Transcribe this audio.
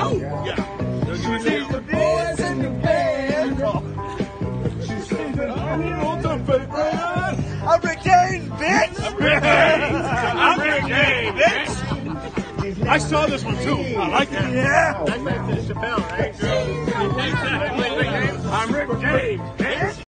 Oh, yeah. She sees the boys in the band. She sees the on the paper. I'm Rick James, bitch. Rick James. I'm Rick James, bitch. I saw this one too. I like that. Yeah. That's to Chappelle, right? I'm Rick James.